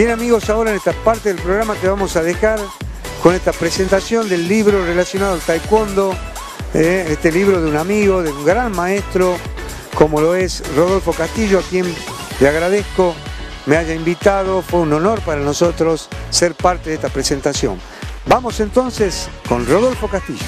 Bien amigos, ahora en esta parte del programa te vamos a dejar con esta presentación del libro relacionado al taekwondo, eh, este libro de un amigo, de un gran maestro, como lo es Rodolfo Castillo, a quien le agradezco me haya invitado, fue un honor para nosotros ser parte de esta presentación. Vamos entonces con Rodolfo Castillo.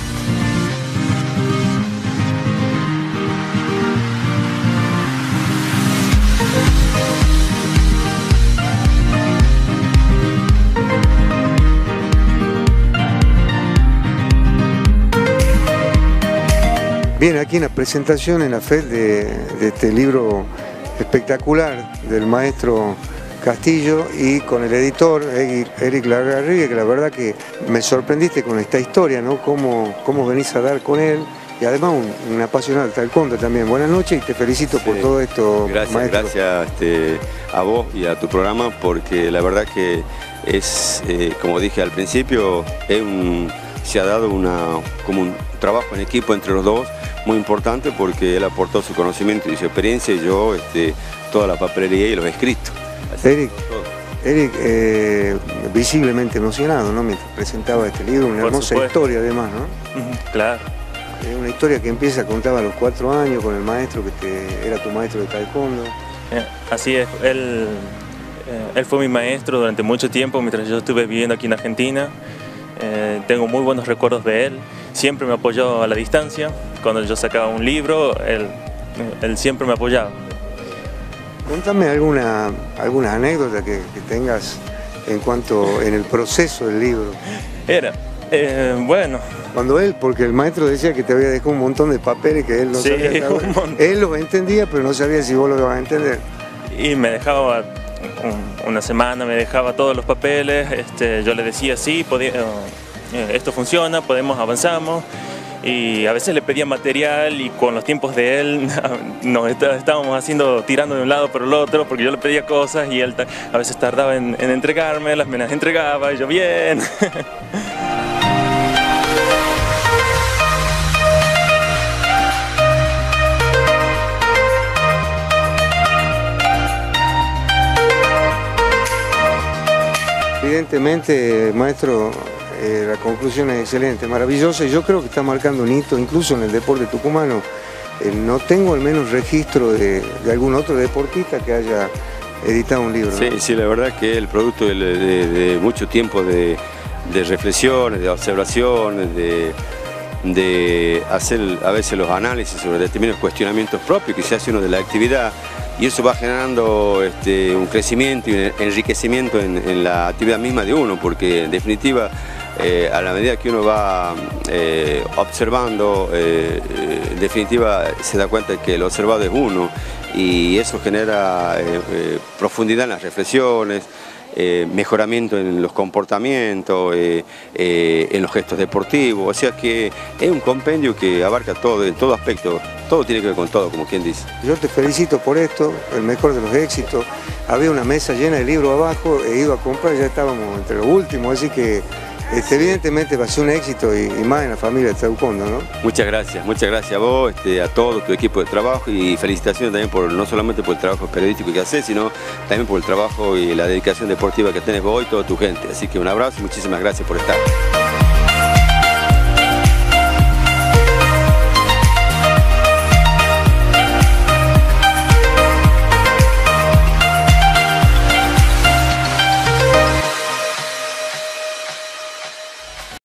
Bien, aquí en la presentación en la FED de, este libro espectacular del maestro Castillo y con el editor Eric Largarrigue, que la verdad que me sorprendiste con esta historia, ¿no? Cómo, cómo venís a dar con él y además un, apasionado del taekwondo también. Buenas noches y te felicito por todo esto, gracias, maestro. Gracias este, a vos y a tu programa porque la verdad que es, eh, como dije al principio, se ha dado una, como un trabajo en equipo entre los dos muy importante porque él aportó su conocimiento y su experiencia y yo este, toda la papelería y los escritos. Eric, Eric eh, visiblemente emocionado, ¿no? Mientras presentaba este libro, una hermosa historia además, ¿no? Claro. Es una historia que empieza, contaba a los cuatro años con el maestro que era tu maestro de taekwondo. Eh, así es, él, eh, él fue mi maestro durante mucho tiempo mientras yo estuve viviendo aquí en Argentina. tengo muy buenos recuerdos de él, siempre me apoyó a la distancia, cuando yo sacaba un libro, él, él siempre me apoyaba. Cuéntame alguna, alguna anécdota que, tengas en cuanto en el proceso del libro. Era, eh, bueno. Cuando él, porque el maestro decía que te había dejado un montón de papeles que él no sabía. Él los entendía, pero no sabía si vos lo ibas a entender. Y me dejaba una semana, me dejaba todos los papeles, este, yo le decía sí, podía, eh, esto funciona, podemos, avanzamos y a veces le pedía material y con los tiempos de él nos estábamos haciendo, tirando de un lado por el otro porque yo le pedía cosas y él a veces tardaba en, en entregármelas, me las entregaba y yo bien. Evidentemente, maestro, eh, la conclusión es excelente, maravillosa y yo creo que está marcando un hito incluso en el deporte tucumano. Eh, no tengo al menos registro de, algún otro deportista que haya editado un libro. Sí, sí, la verdad que el producto de, mucho tiempo de, reflexiones, de observaciones, de, hacer a veces los análisis sobre determinados cuestionamientos propios que se hace uno de la actividad y eso va generando este, un crecimiento y un enriquecimiento en, en, la actividad misma de uno, porque en definitiva eh, a la medida que uno va eh, observando, eh, en definitiva se da cuenta que el observado es uno y eso genera profundidad en las reflexiones, mejoramiento en los comportamientos, en los gestos deportivos, o sea que es un compendio que abarca todo, en todo aspecto, todo tiene que ver con todo, como quien dice. Yo te felicito por esto, el mejor de los éxitos, había una mesa llena de libros abajo, he ido a comprar, ya estábamos entre los últimos, así que este, evidentemente va a ser un éxito y, más en la familia de Traucondo, ¿no? Muchas gracias, muchas gracias a vos, este, a todo tu equipo de trabajo y felicitaciones también por no solamente por el trabajo periodístico que haces, sino también por el trabajo y la dedicación deportiva que tenés vos y toda tu gente. Así que un abrazo y muchísimas gracias por estar.